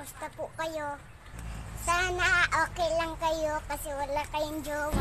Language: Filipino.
Kamusta po kayo? Sana okay lang kayo kasi wala kayong jowa.